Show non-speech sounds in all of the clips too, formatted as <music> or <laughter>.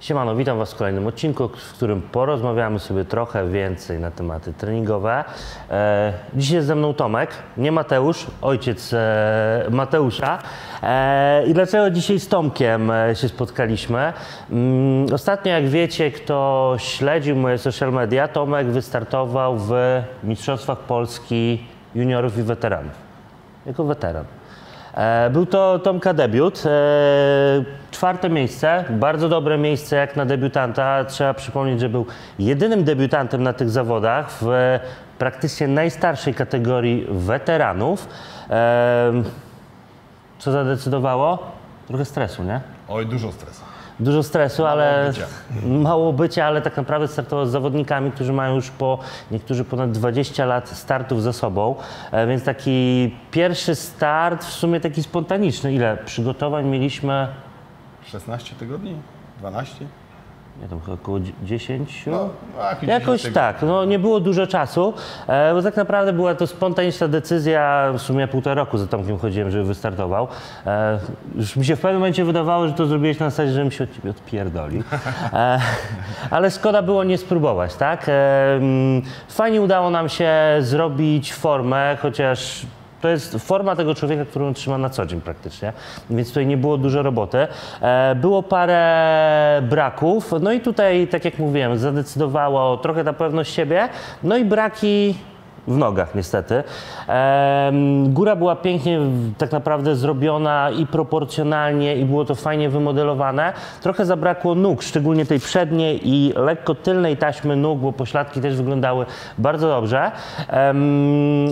Siemano, witam Was w kolejnym odcinku, w którym porozmawiamy sobie trochę więcej na tematy treningowe. E, dzisiaj jest ze mną Tomek, nie Mateusz, ojciec e, Mateusza. E, I dlaczego dzisiaj z Tomkiem e, się spotkaliśmy? Mm, ostatnio, jak wiecie, kto śledził moje social media, Tomek wystartował w Mistrzostwach Polski juniorów i weteranów. Jako weteran. E, Był to Tomka debiut. e, Czwarte miejsce, bardzo dobre miejsce jak na debiutanta. Trzeba przypomnieć, że był jedynym debiutantem na tych zawodach w e, praktycznie najstarszej kategorii weteranów. Co zadecydowało? Trochę stresu, nie? Oj, dużo stresu. Dużo stresu, ale bycia. mało bycia, ale tak naprawdę startował z zawodnikami, którzy mają już po niektórzy ponad 20 lat startów za sobą, e, więc taki pierwszy start w sumie taki spontaniczny. Ile przygotowań mieliśmy? 16 tygodni? 12? Nie wiem, chyba około 10? No, no Jakoś 10 tak, no nie było dużo czasu, e, bo tak naprawdę była to spontaniczna decyzja, w sumie półtora roku za Tomkiem chodziłem, żeby wystartował. E, już mi się w pewnym momencie wydawało, że to zrobiłeś na zasadzie, żebym się od ciebie odpierdolił. E, <laughs> ale szkoda było nie spróbować, tak? Mm, fajnie udało nam się zrobić formę, chociaż to jest forma tego człowieka, którą trzyma na co dzień praktycznie, więc tutaj nie było dużo roboty. E, Było parę braków, no i tutaj, tak jak mówiłem, zadecydowało trochę ta pewność siebie, no i braki w nogach niestety. Góra była pięknie tak naprawdę zrobiona i proporcjonalnie i było to fajnie wymodelowane. Trochę zabrakło nóg, szczególnie tej przedniej i lekko tylnej taśmy nóg, bo pośladki też wyglądały bardzo dobrze.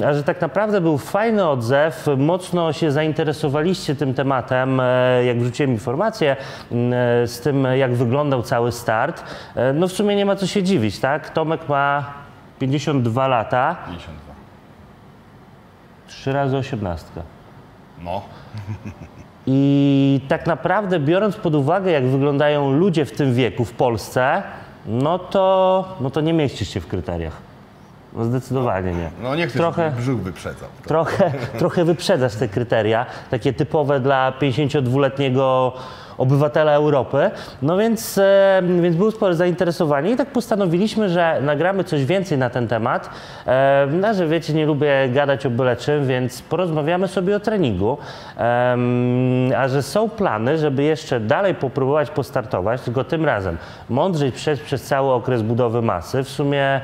A że tak naprawdę był fajny odzew, mocno się zainteresowaliście tym tematem, e, jak wrzuciłem informacje m, e, z tym, jak wyglądał cały start. E, No w sumie nie ma co się dziwić, tak? Tomek ma 52 lata, 52. 3 razy 18. No, <laughs> I tak naprawdę, biorąc pod uwagę, jak wyglądają ludzie w tym wieku w Polsce, no to, no to nie mieścisz się w kryteriach. No zdecydowanie nie. no nie chcę, Trochę- brzuch wyprzedzał. Trochę, trochę wyprzedzasz te kryteria, takie typowe dla 52-letniego obywatela Europy. No więc, e, więc było spore zainteresowanie i tak postanowiliśmy, że nagramy coś więcej na ten temat. No, że wiecie, nie lubię gadać o byle czym, więc porozmawiamy sobie o treningu. A że są plany, żeby jeszcze dalej popróbować postartować, tylko tym razem mądrzej przejść przez cały okres budowy masy. W sumie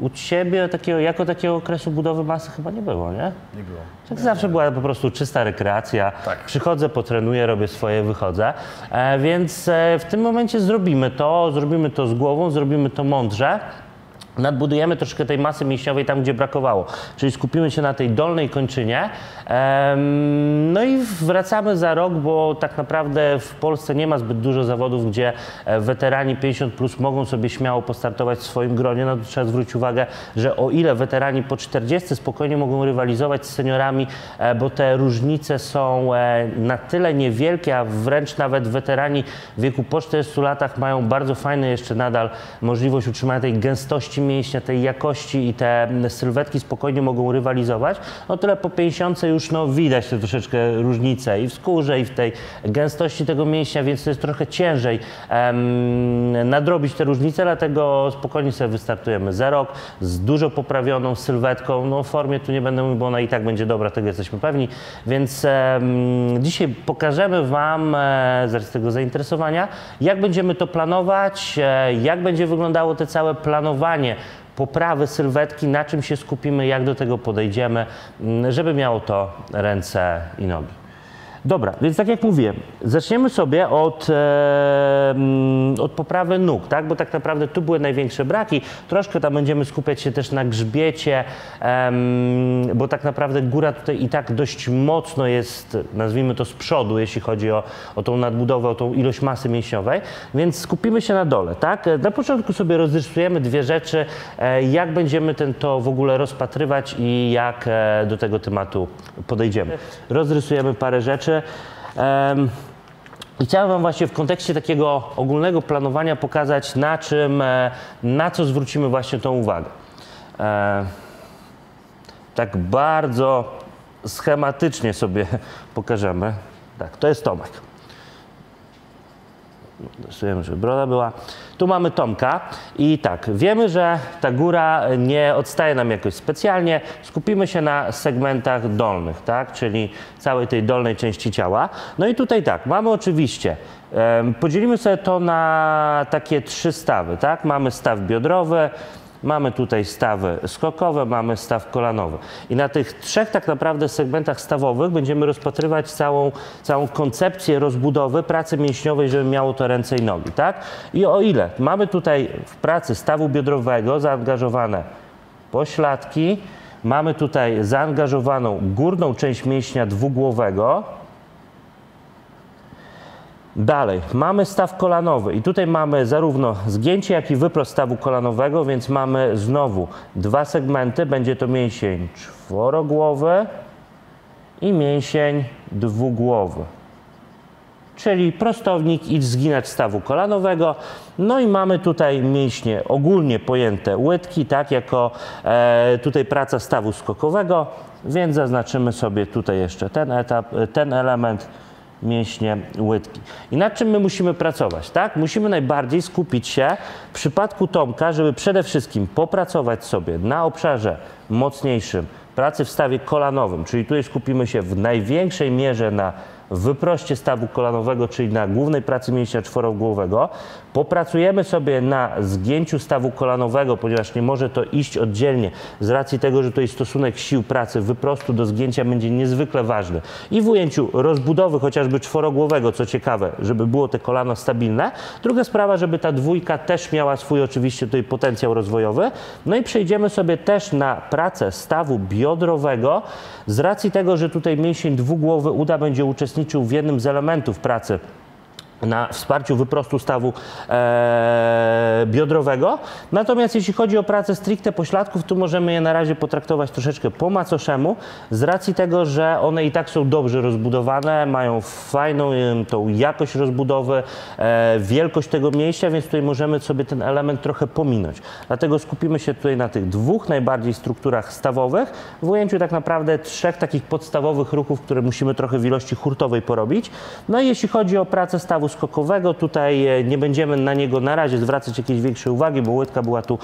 u Ciebie takiego, jako takiego okresu budowy masy chyba nie było, nie? Nie było. Tak zawsze była po prostu czysta rekreacja. Tak. Przychodzę, potrenuję, robię swoje, wychodzę. E, więc e, w tym momencie zrobimy to, zrobimy to z głową, zrobimy to mądrze. Nadbudujemy troszkę tej masy mięśniowej tam, gdzie brakowało. Czyli skupimy się na tej dolnej kończynie. No i wracamy za rok, bo tak naprawdę w Polsce nie ma zbyt dużo zawodów, gdzie e, weterani 50 plus mogą sobie śmiało postartować w swoim gronie. No trzeba zwrócić uwagę, że o ile weterani po 40 spokojnie mogą rywalizować z seniorami, e, bo te różnice są e, na tyle niewielkie, a wręcz nawet weterani w wieku po 40 latach mają bardzo fajne jeszcze nadal możliwość utrzymania tej gęstości mięśnia, tej jakości i te sylwetki spokojnie mogą rywalizować. No tyle po 50 już no, widać te troszeczkę różnice i w skórze, i w tej gęstości tego mięśnia, więc to jest trochę ciężej em, nadrobić te różnice, dlatego spokojnie sobie wystartujemy za rok z dużo poprawioną sylwetką. No formie tu nie będę mówił, bo ona i tak będzie dobra, tego jesteśmy pewni. Więc em, dzisiaj pokażemy Wam, e, z tego zainteresowania, jak będziemy to planować, e, jak będzie wyglądało te całe planowanie poprawy sylwetki, na czym się skupimy, jak do tego podejdziemy, m, żeby miało to ręce i nogi. Dobra, więc tak jak mówiłem, zaczniemy sobie od, e, mm, od poprawy nóg, tak? bo tak naprawdę tu były największe braki. Troszkę tam będziemy skupiać się też na grzbiecie, em, bo tak naprawdę góra tutaj i tak dość mocno jest, nazwijmy to z przodu, jeśli chodzi o, o tą nadbudowę, o tą ilość masy mięśniowej, więc skupimy się na dole. Tak? E, Na początku sobie rozrysujemy dwie rzeczy, e, jak będziemy ten, to w ogóle rozpatrywać i jak e, do tego tematu podejdziemy. Rozrysujemy parę rzeczy. Em, I chciałem Wam właśnie w kontekście takiego ogólnego planowania pokazać, na czym, e, na co zwrócimy właśnie tą uwagę. E, Tak bardzo schematycznie sobie <laughs> pokażemy. Tak, to jest Tomek. Stosujemy, żeby broda była. Tu mamy Tomka i tak, wiemy, że ta góra nie odstaje nam jakoś specjalnie. Skupimy się na segmentach dolnych, tak, czyli całej tej dolnej części ciała. No i tutaj tak, mamy oczywiście, podzielimy sobie to na takie trzy stawy, tak. Mamy staw biodrowy, Mamy tutaj stawy skokowe, mamy staw kolanowy. I na tych trzech tak naprawdę segmentach stawowych będziemy rozpatrywać całą, całą koncepcję rozbudowy pracy mięśniowej, żeby miało to ręce i nogi, tak? I o ile mamy tutaj w pracy stawu biodrowego zaangażowane pośladki, mamy tutaj zaangażowaną górną część mięśnia dwugłowego, Dalej, mamy staw kolanowy i tutaj mamy zarówno zgięcie, jak i wyprost stawu kolanowego, więc mamy znowu dwa segmenty. Będzie to mięsień czworogłowy i mięsień dwugłowy. Czyli prostownik i zginacz stawu kolanowego. No i mamy tutaj mięśnie ogólnie pojęte łydki, tak, jako e, tutaj praca stawu skokowego, więc zaznaczymy sobie tutaj jeszcze ten etap, ten element mięśnie łydki. I nad czym my musimy pracować, tak? Musimy najbardziej skupić się w przypadku Tomka, żeby przede wszystkim popracować sobie na obszarze mocniejszym pracy w stawie kolanowym, czyli tutaj skupimy się w największej mierze na wyproście stawu kolanowego, czyli na głównej pracy mięśnia czworogłowego. Popracujemy sobie na zgięciu stawu kolanowego, ponieważ nie może to iść oddzielnie z racji tego, że tutaj stosunek sił pracy wyprostu do zgięcia będzie niezwykle ważny. I w ujęciu rozbudowy chociażby czworogłowego, co ciekawe, żeby było te kolano stabilne. Druga sprawa, żeby ta dwójka też miała swój oczywiście tutaj potencjał rozwojowy. No i przejdziemy sobie też na pracę stawu biodrowego z racji tego, że tutaj mięsień dwugłowy uda będzie uczestniczył w jednym z elementów pracy na wsparciu wyprostu stawu e, biodrowego. Natomiast jeśli chodzi o pracę stricte pośladków, to możemy je na razie potraktować troszeczkę po macoszemu, z racji tego, że one i tak są dobrze rozbudowane, mają fajną em, tą jakość rozbudowy, e, wielkość tego mięśnia, więc tutaj możemy sobie ten element trochę pominąć. Dlatego skupimy się tutaj na tych dwóch najbardziej strukturach stawowych, w ujęciu tak naprawdę trzech takich podstawowych ruchów, które musimy trochę w ilości hurtowej porobić. No i jeśli chodzi o pracę stawu skokowego, tutaj e, nie będziemy na niego na razie zwracać jakiejś większej uwagi, bo łydka była tu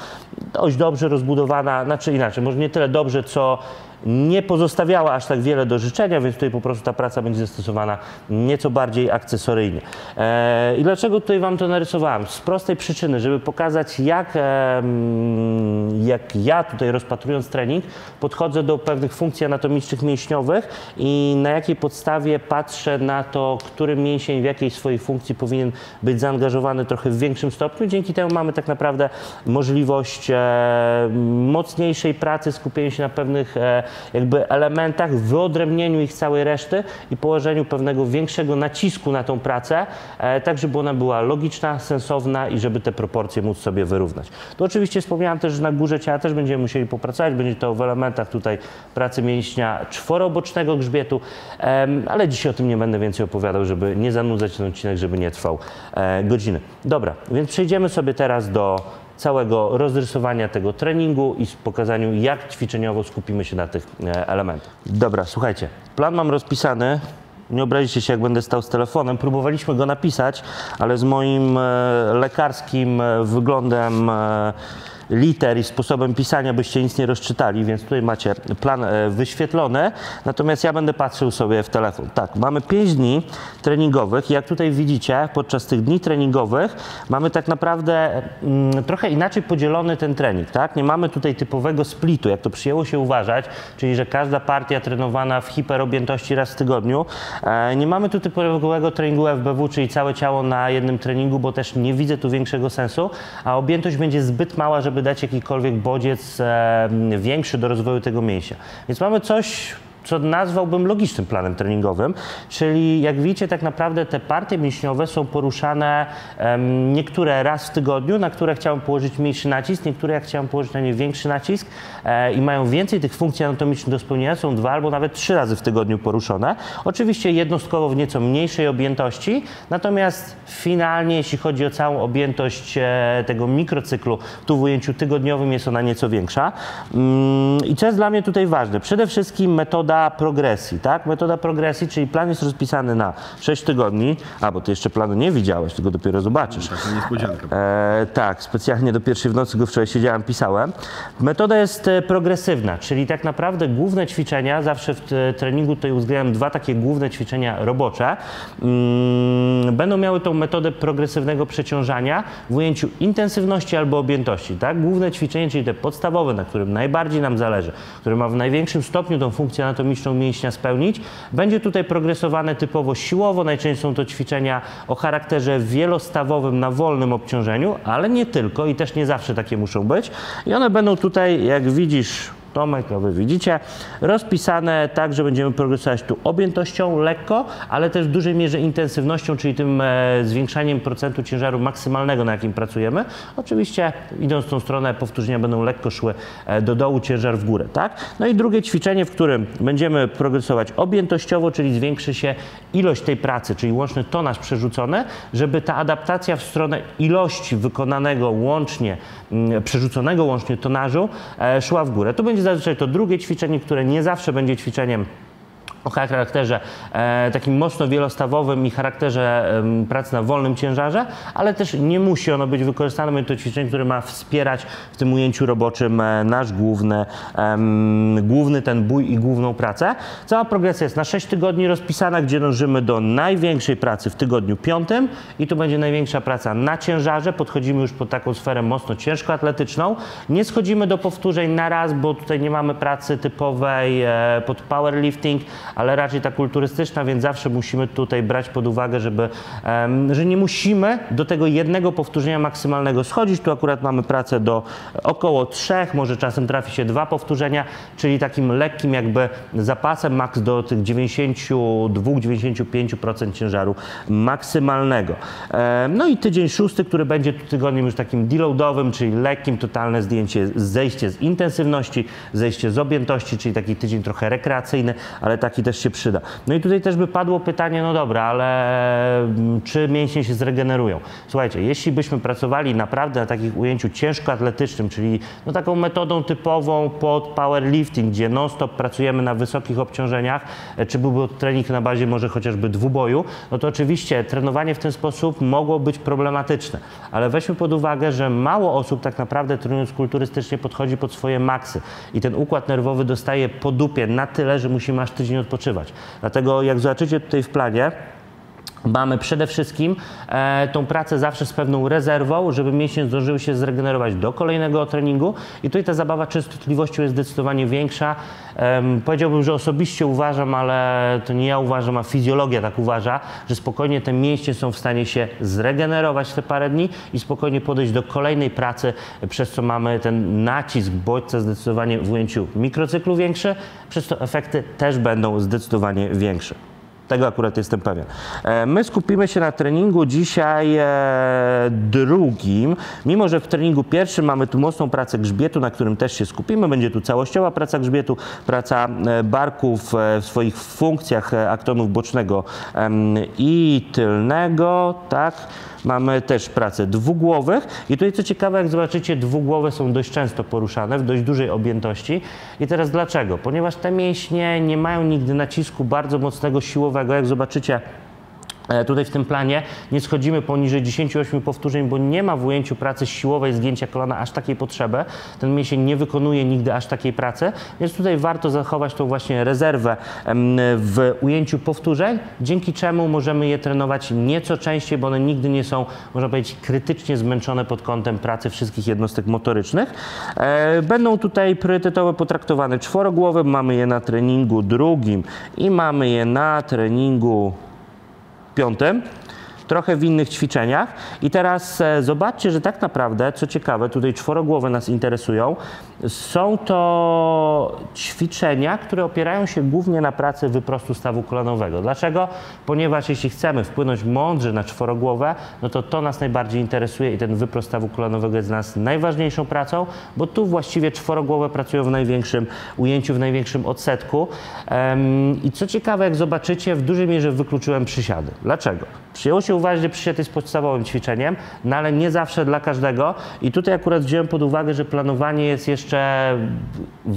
dość dobrze rozbudowana, znaczy inaczej, może nie tyle dobrze, co nie pozostawiała aż tak wiele do życzenia, więc tutaj po prostu ta praca będzie zastosowana nieco bardziej akcesoryjnie. E, I dlaczego tutaj Wam to narysowałem? Z prostej przyczyny, żeby pokazać, jak, jak ja tutaj rozpatrując trening podchodzę do pewnych funkcji anatomicznych mięśniowych i na jakiej podstawie patrzę na to, który mięsień w jakiej swojej funkcji powinien być zaangażowany trochę w większym stopniu. Dzięki temu mamy tak naprawdę możliwość e, mocniejszej pracy, skupienia się na pewnych e, jakby elementach, wyodrębnieniu ich całej reszty i położeniu pewnego większego nacisku na tą pracę, e, tak żeby ona była logiczna, sensowna i żeby te proporcje móc sobie wyrównać. To oczywiście wspomniałem też, że na górze ciała też będziemy musieli popracować, będzie to w elementach tutaj pracy mięśnia czworobocznego grzbietu, ale dzisiaj o tym nie będę więcej opowiadał, żeby nie zanudzać ten odcinek, żeby nie trwał e, godziny. Dobra, więc przejdziemy sobie teraz do całego rozrysowania tego treningu i pokazaniu, jak ćwiczeniowo skupimy się na tych e, elementach. Dobra, słuchajcie, plan mam rozpisany. Nie obrazicie się, jak będę stał z telefonem. Próbowaliśmy go napisać, ale z moim e, lekarskim e, wyglądem liter i sposobem pisania byście nic nie rozczytali, więc tutaj macie plan e, wyświetlony. Natomiast ja będę patrzył sobie w telefon. Tak, mamy 5 dni treningowych. Jak tutaj widzicie, podczas tych dni treningowych mamy tak naprawdę mm, trochę inaczej podzielony ten trening. Tak? Nie mamy tutaj typowego splitu, jak to przyjęło się uważać, czyli że każda partia trenowana w hiperobjętości raz w tygodniu. E, nie mamy tu typowego treningu FBW, czyli całe ciało na jednym treningu, bo też nie widzę tu większego sensu, a objętość będzie zbyt mała, żeby dać jakikolwiek bodziec większy do rozwoju tego mięśnia. Więc mamy coś, co nazwałbym logicznym planem treningowym, czyli jak widzicie, tak naprawdę te partie mięśniowe są poruszane em, niektóre raz w tygodniu, na które chciałem położyć mniejszy nacisk, niektóre jak chciałem położyć na nie większy nacisk e, i mają więcej tych funkcji anatomicznych do spełnienia, są dwa albo nawet trzy razy w tygodniu poruszone. Oczywiście jednostkowo w nieco mniejszej objętości, natomiast finalnie, jeśli chodzi o całą objętość e, tego mikrocyklu, tu w ujęciu tygodniowym jest ona nieco większa. Mm, I co jest dla mnie tutaj ważne? Przede wszystkim metoda metoda progresji, tak? Metoda progresji, czyli plan jest rozpisany na 6 tygodni, a bo ty jeszcze planu nie widziałeś, tylko dopiero zobaczysz. Taka niespodzianka. E, tak, specjalnie do pierwszej w nocy go wczoraj siedziałem, pisałem. Metoda jest e, progresywna, czyli tak naprawdę główne ćwiczenia, zawsze w t- treningu tutaj uwzględniam dwa takie główne ćwiczenia robocze, mm, będą miały tą metodę progresywnego przeciążania w ujęciu intensywności albo objętości. Tak? Główne ćwiczenie, czyli te podstawowe, na którym najbardziej nam zależy, które ma w największym stopniu tą funkcję anatomiczną mięśnia spełnić, będzie tutaj progresowane typowo siłowo. Najczęściej są to ćwiczenia o charakterze wielostawowym na wolnym obciążeniu, ale nie tylko i też nie zawsze takie muszą być. I one będą tutaj, jak widzisz, Tomek, wy widzicie, rozpisane tak, że będziemy progresować tu objętością lekko, ale też w dużej mierze intensywnością, czyli tym e, zwiększaniem procentu ciężaru maksymalnego, na jakim pracujemy. Oczywiście idąc tą stronę, powtórzenia będą lekko szły e, do dołu, ciężar w górę, tak? No i drugie ćwiczenie, w którym będziemy progresować objętościowo, czyli zwiększy się ilość tej pracy, czyli łączny tonaż przerzucony, żeby ta adaptacja w stronę ilości wykonanego łącznie, mm, przerzuconego łącznie tonażu e, szła w górę. To będzie zazwyczaj to drugie ćwiczenie, które nie zawsze będzie ćwiczeniem o charakterze e, takim mocno wielostawowym i charakterze em, pracy na wolnym ciężarze, ale też nie musi ono być wykorzystane. Będzie to ćwiczenie, które ma wspierać w tym ujęciu roboczym e, nasz główny, główny ten bój i główną pracę. Cała progresja jest na 6 tygodni rozpisana, gdzie dążymy do największej pracy w tygodniu piątym i tu będzie największa praca na ciężarze. Podchodzimy już pod taką sferę mocno ciężkoatletyczną. Nie schodzimy do powtórzeń na raz, bo tutaj nie mamy pracy typowej e, pod powerlifting, ale raczej ta kulturystyczna, więc zawsze musimy tutaj brać pod uwagę, żeby, że nie musimy do tego jednego powtórzenia maksymalnego schodzić. Tu akurat mamy pracę do około trzech, może czasem trafi się dwa powtórzenia, czyli takim lekkim jakby zapasem maks do tych 92-95% ciężaru maksymalnego. No i tydzień szósty, który będzie tygodniem już takim deloadowym, czyli lekkim, totalne zdjęcie, zejście z intensywności, zejście z objętości, czyli taki tydzień trochę rekreacyjny, ale taki też się przyda. No i tutaj też by padło pytanie, no dobra, ale mm, czy mięśnie się zregenerują? Słuchajcie, jeśli byśmy pracowali naprawdę na takich ujęciu ciężkoatletycznym, czyli no taką metodą typową pod powerlifting, gdzie non-stop pracujemy na wysokich obciążeniach, e, czy byłby trening na bazie może chociażby dwuboju, no to oczywiście trenowanie w ten sposób mogło być problematyczne, ale weźmy pod uwagę, że mało osób tak naprawdę trenując kulturystycznie podchodzi pod swoje maksy i ten układ nerwowy dostaje po dupie na tyle, że musimy aż tydzień. Dlatego jak zobaczycie tutaj w planie, Mamy przede wszystkim e, tą pracę zawsze z pewną rezerwą, żeby mięśnie zdążyły się zregenerować do kolejnego treningu i tutaj ta zabawa częstotliwością jest zdecydowanie większa. Em, powiedziałbym, że osobiście uważam, ale to nie ja uważam, a fizjologia tak uważa, że spokojnie te mięśnie są w stanie się zregenerować te parę dni i spokojnie podejść do kolejnej pracy, przez co mamy ten nacisk bodźca zdecydowanie w ujęciu mikrocyklu większy, przez to efekty też będą zdecydowanie większe. Tego akurat jestem pewien. E, My skupimy się na treningu dzisiaj e, drugim. Mimo, że w treningu pierwszym mamy tu mocną pracę grzbietu, na którym też się skupimy. Będzie tu całościowa praca grzbietu, praca e, barków w swoich funkcjach aktonów bocznego i tylnego, tak. Mamy też pracę dwugłowych i tutaj co ciekawe, jak zobaczycie, dwugłowe są dość często poruszane w dość dużej objętości. I teraz dlaczego? Ponieważ te mięśnie nie mają nigdy nacisku bardzo mocnego siłowego, jak zobaczycie Tutaj w tym planie nie schodzimy poniżej 10-8 powtórzeń, bo nie ma w ujęciu pracy siłowej zgięcia kolana aż takiej potrzeby. Ten mięsień nie wykonuje nigdy aż takiej pracy, więc tutaj warto zachować tą właśnie rezerwę w ujęciu powtórzeń, dzięki czemu możemy je trenować nieco częściej, bo one nigdy nie są, można powiedzieć, krytycznie zmęczone pod kątem pracy wszystkich jednostek motorycznych. E, Będą tutaj priorytetowo potraktowane czworogłowe, mamy je na treningu drugim i mamy je na treningu piątym, trochę w innych ćwiczeniach. I teraz e, zobaczcie, że tak naprawdę, co ciekawe, tutaj czworogłowe nas interesują. Są to ćwiczenia, które opierają się głównie na pracy wyprostu stawu kolanowego. Dlaczego? Ponieważ jeśli chcemy wpłynąć mądrze na czworogłowę, no to to nas najbardziej interesuje i ten wyprost stawu kolanowego jest dla nas najważniejszą pracą, bo tu właściwie czworogłowe pracują w największym ujęciu, w największym odsetku. I co ciekawe, jak zobaczycie, w dużej mierze wykluczyłem przysiady. Dlaczego? Przyjęło się uważać, że przysiad jest podstawowym ćwiczeniem, no ale nie zawsze dla każdego. I tutaj akurat wziąłem pod uwagę, że planowanie jest jeszcze,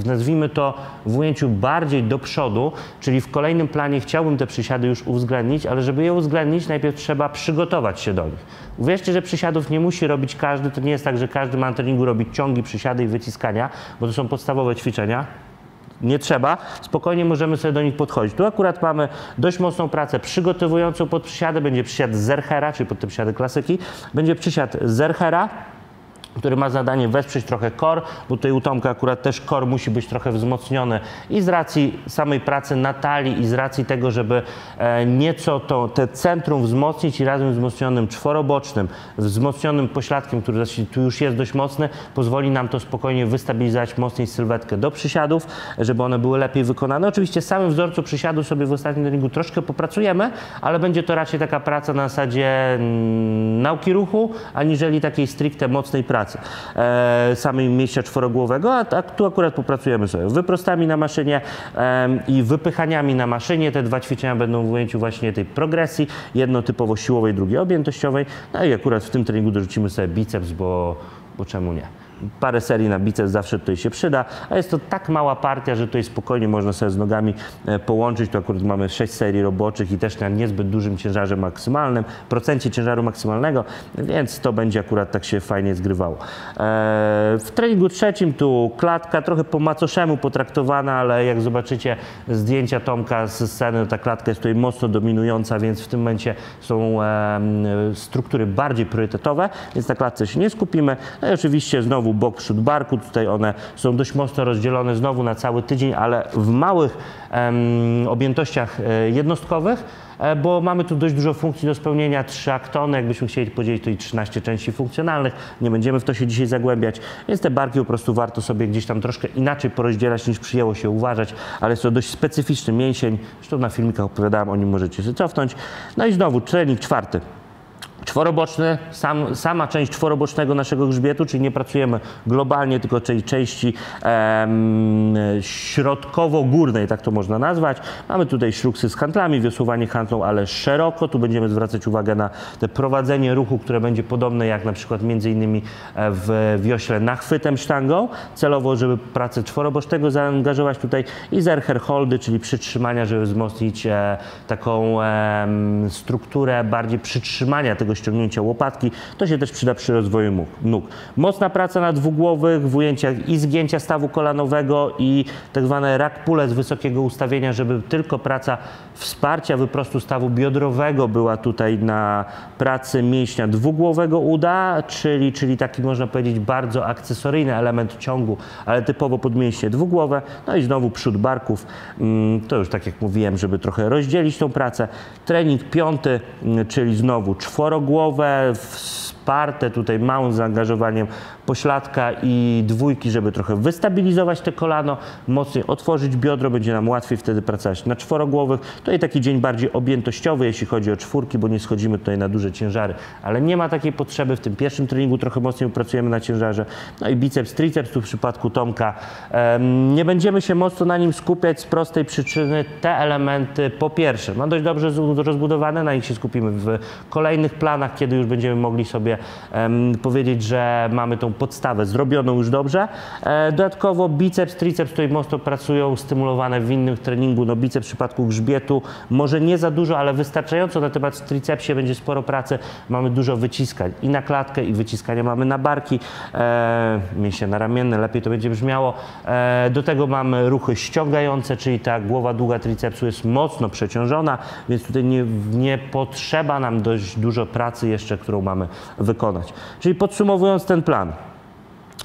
nazwijmy to, w ujęciu bardziej do przodu, czyli w kolejnym planie chciałbym te przysiady już uwzględnić, ale żeby je uwzględnić, najpierw trzeba przygotować się do nich. Uwierzcie, że przysiadów nie musi robić każdy, to nie jest tak, że każdy ma na treningu robić ciągi, przysiady i wyciskania, bo to są podstawowe ćwiczenia nie trzeba, spokojnie możemy sobie do nich podchodzić. Tu akurat mamy dość mocną pracę przygotowującą pod przysiady. Będzie przysiad Zerchera, czyli pod te przysiady klasyki. Będzie przysiad Zerchera, który ma zadanie wesprzeć trochę kor, bo tutaj u Tomka akurat też kor musi być trochę wzmocniony i z racji samej pracy na talii i z racji tego, żeby e, nieco to, te centrum wzmocnić i razem z wzmocnionym czworobocznym, wzmocnionym pośladkiem, który tu już jest dość mocny, pozwoli nam to spokojnie wystabilizować mocniej sylwetkę do przysiadów, żeby one były lepiej wykonane. Oczywiście samym wzorcu przysiadu sobie w ostatnim treningu troszkę popracujemy, ale będzie to raczej taka praca na zasadzie mm, nauki ruchu, aniżeli takiej stricte mocnej pracy e, samej mięśnia czworogłowego, a, a tu akurat popracujemy sobie wyprostami na maszynie em, i wypychaniami na maszynie. Te dwa ćwiczenia będą w ujęciu właśnie tej progresji, jedno typowo siłowej, drugie objętościowej. No i akurat w tym treningu dorzucimy sobie biceps, bo, bo czemu nie? Parę serii na biceps zawsze tutaj się przyda, a jest to tak mała partia, że tutaj spokojnie można sobie z nogami e, połączyć. To akurat mamy 6 serii roboczych i też na niezbyt dużym ciężarze maksymalnym, procencie ciężaru maksymalnego, więc to będzie akurat tak się fajnie zgrywało. E, W treningu trzecim tu klatka trochę po macoszemu potraktowana, ale jak zobaczycie zdjęcia Tomka z sceny, ta klatka jest tutaj mocno dominująca, więc w tym momencie są em, struktury bardziej priorytetowe, więc na klatce się nie skupimy. No i oczywiście znowu bok przód barku, tutaj one są dość mocno rozdzielone znowu na cały tydzień, ale w małych em, objętościach e, jednostkowych, e, bo mamy tu dość dużo funkcji do spełnienia, trzy aktony, jakbyśmy chcieli podzielić to i 13 części funkcjonalnych, nie będziemy w to się dzisiaj zagłębiać, więc te barki po prostu warto sobie gdzieś tam troszkę inaczej porozdzielać niż przyjęło się uważać, ale jest to dość specyficzny mięsień, zresztą na filmikach opowiadałem o nim, możecie się cofnąć. No i znowu trening czwarty. Czworoboczny, sam, sama część czworobocznego naszego grzbietu, czyli nie pracujemy globalnie, tylko tej części em, środkowo-górnej, tak to można nazwać. Mamy tutaj szruksy z handlami, wiosłowanie handlą, ale szeroko. Tu będziemy zwracać uwagę na te prowadzenie ruchu, które będzie podobne jak na przykład między innymi e, w wiośle nachwytem sztangą, celowo, żeby pracę czworobocznego zaangażować tutaj i zercher holdy, czyli przytrzymania, żeby wzmocnić e, taką em, strukturę bardziej przytrzymania tego ściągnięcia łopatki. To się też przyda przy rozwoju nóg. Mocna praca na dwugłowych w ujęciach i zgięcia stawu kolanowego i tak zwane pulle z wysokiego ustawienia, żeby tylko praca wsparcia wyprostu stawu biodrowego była tutaj na pracy mięśnia dwugłowego uda, czyli, czyli taki można powiedzieć bardzo akcesoryjny element ciągu, ale typowo pod mięśnie dwugłowe. No i znowu przód barków. Mm, To już tak jak mówiłem, żeby trochę rozdzielić tą pracę. Trening piąty, mm, czyli znowu czworogłowe, wsparte tutaj małym zaangażowaniem pośladka i dwójki, żeby trochę wystabilizować te kolano, mocniej otworzyć biodro, będzie nam łatwiej wtedy pracować na czworogłowych. To i taki dzień bardziej objętościowy, jeśli chodzi o czwórki, bo nie schodzimy tutaj na duże ciężary, ale nie ma takiej potrzeby. W tym pierwszym treningu trochę mocniej pracujemy na ciężarze. No i biceps, triceps tu w przypadku Tomka. Nie będziemy się mocno na nim skupiać z prostej przyczyny. Te elementy po pierwsze, ma dość dobrze rozbudowane, na nich się skupimy w kolejnych planach, kiedy już będziemy mogli sobie powiedzieć, że mamy tą podstawę zrobioną już dobrze. E, dodatkowo biceps, triceps tutaj mocno pracują, stymulowane w innym treningu. No biceps w przypadku grzbietu może nie za dużo, ale wystarczająco, natomiast w tricepsie będzie sporo pracy. Mamy dużo wyciskań i na klatkę, i wyciskania mamy na barki, e, mięśnie na ramienne, lepiej to będzie brzmiało. E, do tego mamy ruchy ściągające, czyli ta głowa długa tricepsu jest mocno przeciążona, więc tutaj nie, nie potrzeba nam dość dużo pracy jeszcze, którą mamy wykonać. Czyli podsumowując ten plan.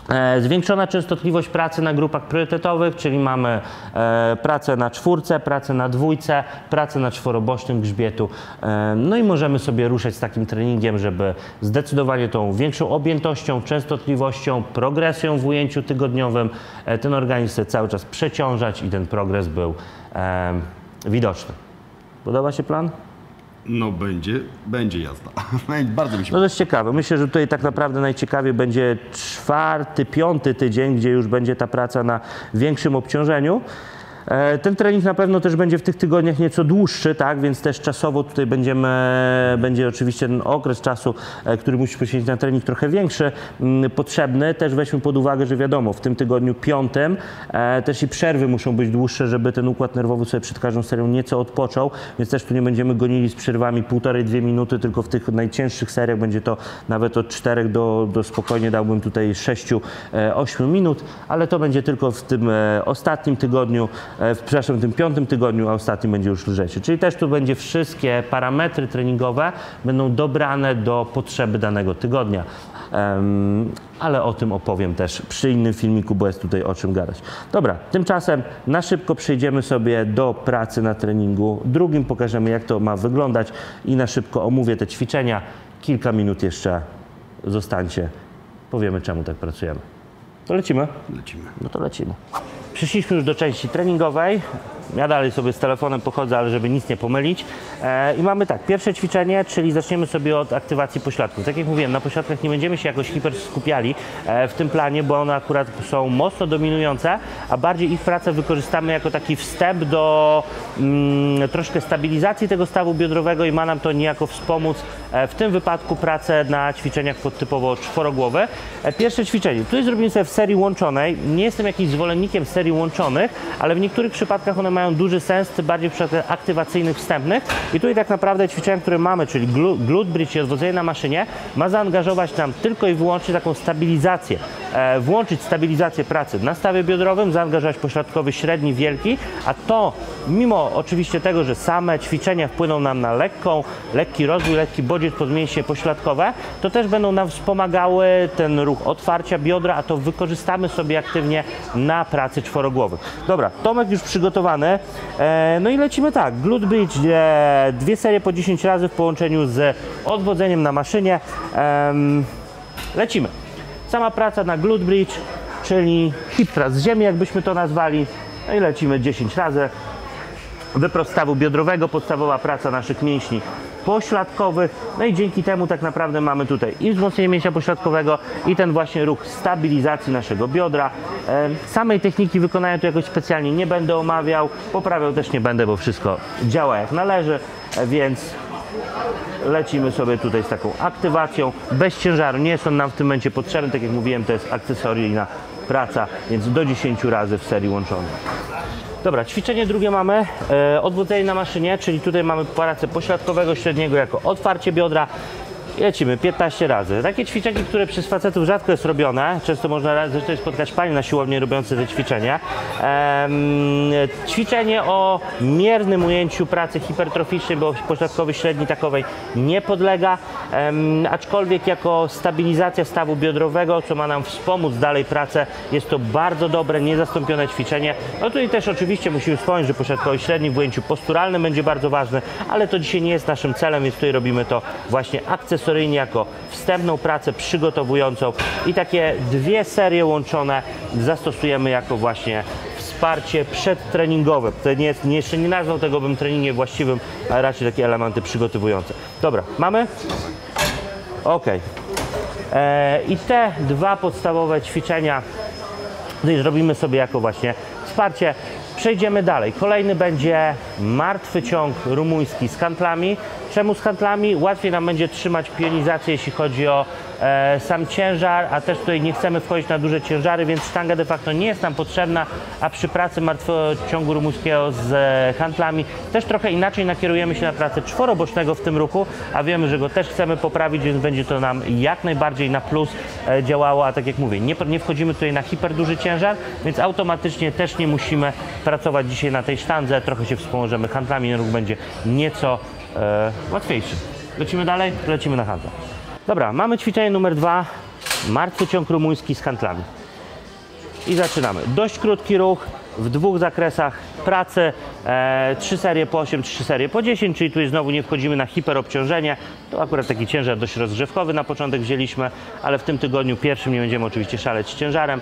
E, Zwiększona częstotliwość pracy na grupach priorytetowych, czyli mamy e, pracę na czwórce, pracę na dwójce, pracę na czworobocznym grzbietu. E, no i możemy sobie ruszać z takim treningiem, żeby zdecydowanie tą większą objętością, częstotliwością, progresją w ujęciu tygodniowym e, ten organizm cały czas przeciążać i ten progres był e, widoczny. Podoba się plan? No będzie, będzie jazda. <laughs> Bardzo mi się No to jest ciekawe. Myślę, że tutaj tak naprawdę najciekawiej będzie czwarty, piąty tydzień, gdzie już będzie ta praca na większym obciążeniu. E, Ten trening na pewno też będzie w tych tygodniach nieco dłuższy, tak, więc też czasowo tutaj będziemy, będzie oczywiście ten okres czasu, e, który musisz poświęcić na trening trochę większy, mm, potrzebny. Też weźmy pod uwagę, że wiadomo, w tym tygodniu piątym e, też i przerwy muszą być dłuższe, żeby ten układ nerwowy sobie przed każdą serią nieco odpoczął, więc też tu nie będziemy gonili z przerwami półtorej, dwie minuty, tylko w tych najcięższych seriach będzie to nawet od 4 do, do spokojnie dałbym tutaj 6-8 minut, ale to będzie tylko w tym ostatnim tygodniu, w, przepraszam, w tym piątym tygodniu, a ostatnim będzie już lżejszy. Czyli też tu będzie wszystkie parametry treningowe będą dobrane do potrzeby danego tygodnia. Em, ale o tym opowiem też przy innym filmiku, bo jest tutaj o czym gadać. Dobra, tymczasem na szybko przejdziemy sobie do pracy na treningu. Drugim pokażemy, jak to ma wyglądać i na szybko omówię te ćwiczenia. Kilka minut jeszcze zostańcie. Powiemy, czemu tak pracujemy. To lecimy? Lecimy. No to lecimy. Przyszliśmy już do części treningowej. Ja dalej sobie z telefonem pochodzę, ale żeby nic nie pomylić. E, I mamy tak, pierwsze ćwiczenie, czyli zaczniemy sobie od aktywacji pośladków. Tak jak mówiłem, na pośladkach nie będziemy się jakoś hiper skupiali e, w tym planie, bo one akurat są mocno dominujące, a bardziej ich pracę wykorzystamy jako taki wstęp do mm, troszkę stabilizacji tego stawu biodrowego i ma nam to niejako wspomóc e, w tym wypadku pracę na ćwiczeniach podtypowo czworogłowe. Pierwsze ćwiczenie. Tutaj zrobimy sobie w serii łączonej. Nie jestem jakimś zwolennikiem serii łączonych, ale w niektórych przypadkach one mają duży sens, tym bardziej przypadkach aktywacyjnych, wstępnych. I tutaj tak naprawdę ćwiczenia, które mamy, czyli glu- glute bridge i odwodzenie na maszynie, ma zaangażować nam tylko i wyłącznie taką stabilizację. E, włączyć stabilizację pracy na stawie biodrowym, zaangażować pośladkowy średni, wielki, a to mimo oczywiście tego, że same ćwiczenia wpłyną nam na lekką, lekki rozwój, lekki bodziec podmięśnie pośladkowe, to też będą nam wspomagały ten ruch otwarcia biodra, a to wykorzystamy sobie aktywnie na pracy czworogłowych. Dobra, Tomek już przygotowany. E, no i lecimy tak. Glute bridge, dwie serie po 10 razy w połączeniu z odwodzeniem na maszynie. Lecimy. Sama praca na glute bridge, czyli hip thrust z ziemi, jakbyśmy to nazwali. No i lecimy 10 razy. Wyprost stawu biodrowego, podstawowa praca naszych mięśni pośladkowych. No i dzięki temu tak naprawdę mamy tutaj i wzmocnienie mięśnia pośladkowego i ten właśnie ruch stabilizacji naszego biodra. E, Samej techniki wykonania tu jakoś specjalnie nie będę omawiał, poprawiał też nie będę, bo wszystko działa jak należy, e, więc lecimy sobie tutaj z taką aktywacją, bez ciężaru. Nie jest on nam w tym momencie potrzebny, tak jak mówiłem, to jest akcesoryjna praca, więc do 10 razy w serii łączonej. Dobra, ćwiczenie drugie mamy, e, odwrócenie na maszynie, czyli tutaj mamy pracę pośladkowego średniego jako otwarcie biodra. Lecimy 15 razy. Takie ćwiczenie, które przez facetów rzadko jest robione. Często można zresztą spotkać panie na siłowni robiące te ćwiczenia. Em, ćwiczenie o miernym ujęciu pracy hipertroficznej, bo pośladkowy średni takowej nie podlega, em, aczkolwiek jako stabilizacja stawu biodrowego, co ma nam wspomóc dalej pracę, jest to bardzo dobre, niezastąpione ćwiczenie. No tutaj też oczywiście musimy wspomnieć, że pośladkowy średni w ujęciu posturalnym będzie bardzo ważny, ale to dzisiaj nie jest naszym celem, więc tutaj robimy to właśnie akcesoryjnie jako wstępną pracę przygotowującą i takie dwie serie łączone zastosujemy jako właśnie wsparcie przedtreningowe. To nie jest, jeszcze nie nazwał tego bym treningiem właściwym, ale raczej takie elementy przygotowujące. Dobra, mamy? Ok. E, I te dwa podstawowe ćwiczenia tutaj zrobimy sobie jako właśnie wsparcie. Przejdziemy dalej. Kolejny będzie martwy ciąg rumuński z handlami. Czemu z handlami? Łatwiej nam będzie trzymać pionizację, jeśli chodzi o sam ciężar, a też tutaj nie chcemy wchodzić na duże ciężary, więc sztanga de facto nie jest nam potrzebna, a przy pracy martwego ciągu rumuńskiego z e, handlami też trochę inaczej nakierujemy się na pracę czworobocznego w tym ruchu, a wiemy, że go też chcemy poprawić, więc będzie to nam jak najbardziej na plus e, działało, a tak jak mówię, nie, nie wchodzimy tutaj na hiperduży ciężar, więc automatycznie też nie musimy pracować dzisiaj na tej sztandze, trochę się wspomożemy handlami, ruch będzie nieco e, łatwiejszy. Lecimy dalej? Lecimy na handla. Dobra, mamy ćwiczenie numer dwa, martwy ciąg rumuński z handlami. I zaczynamy. Dość krótki ruch w dwóch zakresach pracy. E, trzy serie po 8, trzy serie po 10, czyli tutaj znowu nie wchodzimy na hiperobciążenie. To akurat taki ciężar dość rozgrzewkowy na początek wzięliśmy, ale w tym tygodniu pierwszym nie będziemy oczywiście szaleć ciężarem.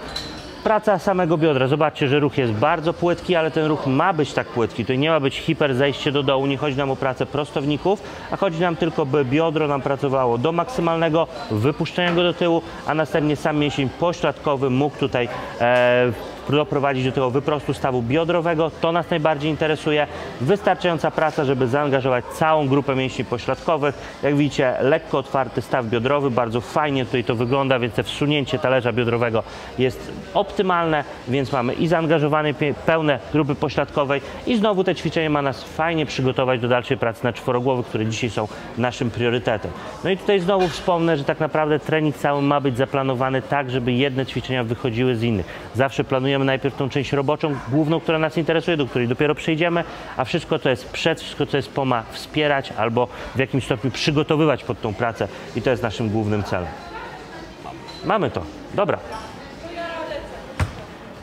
Praca samego biodra. Zobaczcie, że ruch jest bardzo płytki, ale ten ruch ma być tak płytki. Tutaj nie ma być hiper zejście do dołu, nie chodzi nam o pracę prostowników, a chodzi nam tylko, by biodro nam pracowało do maksymalnego wypuszczenia go do tyłu, a następnie sam mięsień pośladkowy mógł tutaj e, doprowadzić do tego wyprostu stawu biodrowego. To nas najbardziej interesuje. Wystarczająca praca, żeby zaangażować całą grupę mięśni pośladkowych. Jak widzicie, lekko otwarty staw biodrowy, bardzo fajnie tutaj to wygląda, więc te wsunięcie talerza biodrowego jest optymalne, więc mamy i zaangażowane pełne grupy pośladkowej i znowu te ćwiczenie ma nas fajnie przygotować do dalszej pracy na czworogłowy, które dzisiaj są naszym priorytetem. No i tutaj znowu wspomnę, że tak naprawdę trening cały ma być zaplanowany tak, żeby jedne ćwiczenia wychodziły z innych. Zawsze planujemy najpierw tą część roboczą, główną, która nas interesuje, do której dopiero przejdziemy, a wszystko co jest przed, wszystko co jest po ma wspierać albo w jakimś stopniu przygotowywać pod tą pracę i to jest naszym głównym celem. Mamy to. Dobra.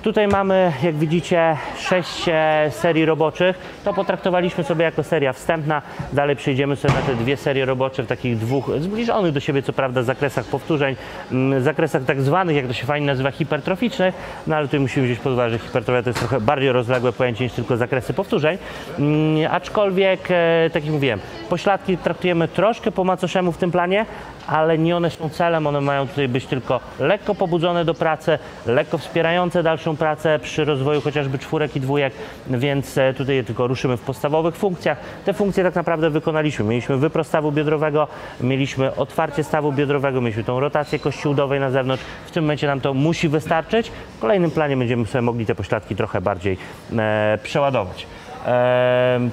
Tutaj mamy, jak widzicie, sześć e, serii roboczych. To potraktowaliśmy sobie jako seria wstępna. Dalej przejdziemy sobie na te dwie serie robocze w takich dwóch zbliżonych do siebie, co prawda, zakresach powtórzeń, mm, zakresach tak zwanych, jak to się fajnie nazywa, hipertroficznych. No ale tutaj musimy wziąć pod uwagę, że hipertrofia to jest trochę bardziej rozległe pojęcie niż tylko zakresy powtórzeń. Mm, Aczkolwiek, e, tak jak mówiłem, pośladki traktujemy troszkę po macoszemu w tym planie, ale nie one są celem, one mają tutaj być tylko lekko pobudzone do pracy, lekko wspierające dalszą pracę przy rozwoju chociażby czwórek i dwójek, więc e, tutaj je tylko ruszymy w podstawowych funkcjach. Te funkcje tak naprawdę wykonaliśmy. Mieliśmy wyprost stawu biodrowego, mieliśmy otwarcie stawu biodrowego, mieliśmy tą rotację kości udowej na zewnątrz. W tym momencie nam to musi wystarczyć. W kolejnym planie będziemy sobie mogli te pośladki trochę bardziej e, przeładować. Em,